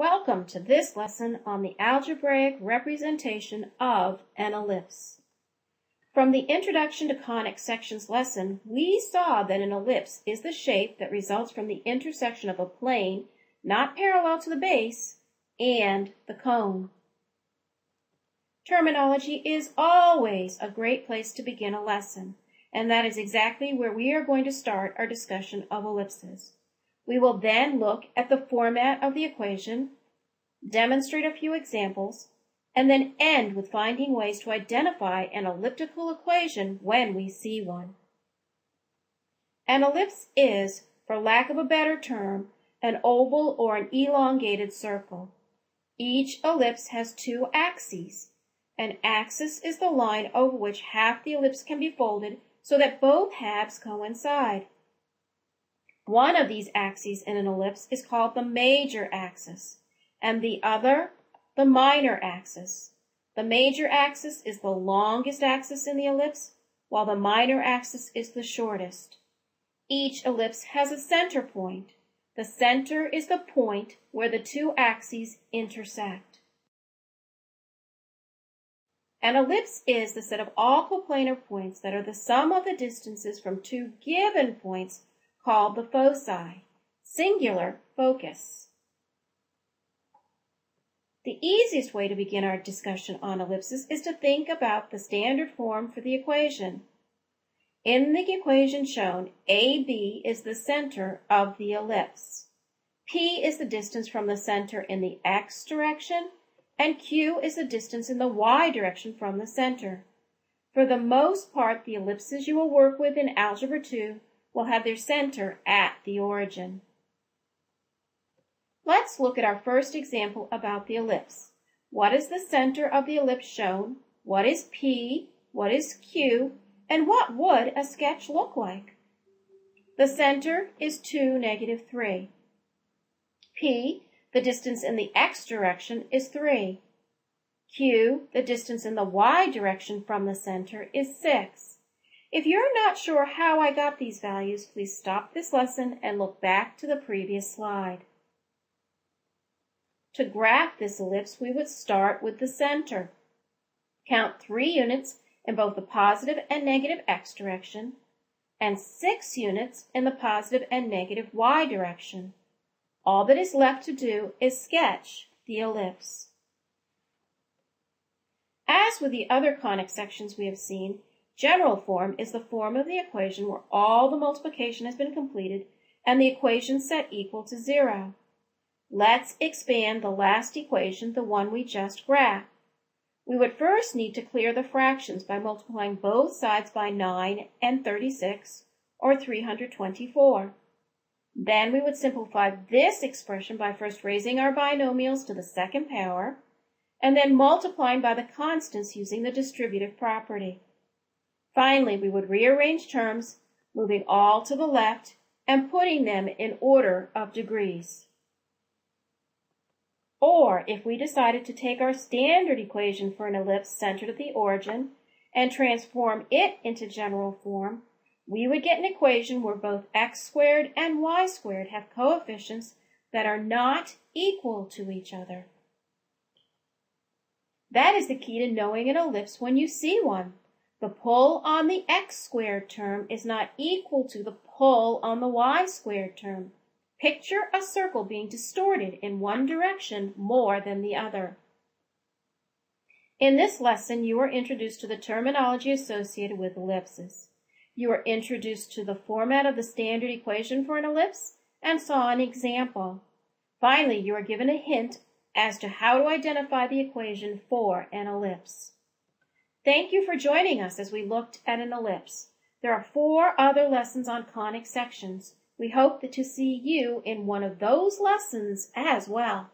Welcome to this lesson on the algebraic representation of an ellipse. From the Introduction to Conic Sections lesson, we saw that an ellipse is the shape that results from the intersection of a plane not parallel to the base and the cone. Terminology is always a great place to begin a lesson, and that is exactly where we are going to start our discussion of ellipses. We will then look at the format of the equation, demonstrate a few examples, and then end with finding ways to identify an elliptical equation when we see one. An ellipse is, for lack of a better term, an oval or an elongated circle. Each ellipse has two axes. An axis is the line over which half the ellipse can be folded so that both halves coincide. One of these axes in an ellipse is called the major axis, and the other the minor axis. The major axis is the longest axis in the ellipse, while the minor axis is the shortest. Each ellipse has a center point. The center is the point where the two axes intersect. An ellipse is the set of all coplanar points that are the sum of the distances from two given points called the foci, singular focus. The easiest way to begin our discussion on ellipses is to think about the standard form for the equation. In the equation shown, AB is the center of the ellipse. P is the distance from the center in the x direction, and Q is the distance in the y direction from the center. For the most part, the ellipses you will work with in Algebra 2 will have their center at the origin. Let's look at our first example about the ellipse. What is the center of the ellipse shown? What is P? What is Q? And what would a sketch look like? The center is 2, negative 3. P, the distance in the x direction, is 3. Q, the distance in the y direction from the center, is 6. If you're not sure how I got these values, please stop this lesson and look back to the previous slide. To graph this ellipse, we would start with the center. Count three units in both the positive and negative x direction, and six units in the positive and negative y direction. All that is left to do is sketch the ellipse. As with the other conic sections we have seen, General form is the form of the equation where all the multiplication has been completed and the equation set equal to zero. Let's expand the last equation, the one we just graphed. We would first need to clear the fractions by multiplying both sides by 9 and 36, or 324. Then we would simplify this expression by first raising our binomials to the second power, and then multiplying by the constants using the distributive property. Finally, we would rearrange terms, moving all to the left and putting them in order of degrees. Or if we decided to take our standard equation for an ellipse centered at the origin and transform it into general form, we would get an equation where both x squared and y squared have coefficients that are not equal to each other. That is the key to knowing an ellipse when you see one. The pull on the x squared term is not equal to the pull on the y squared term. Picture a circle being distorted in one direction more than the other. In this lesson, you are introduced to the terminology associated with ellipses. You are introduced to the format of the standard equation for an ellipse and saw an example. Finally, you are given a hint as to how to identify the equation for an ellipse. Thank you for joining us as we looked at an ellipse. There are four other lessons on conic sections. We hope that to see you in one of those lessons as well.